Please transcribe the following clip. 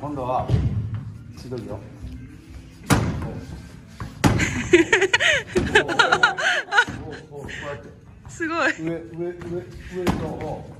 今度は千鳥よ。すごい。上上上上の方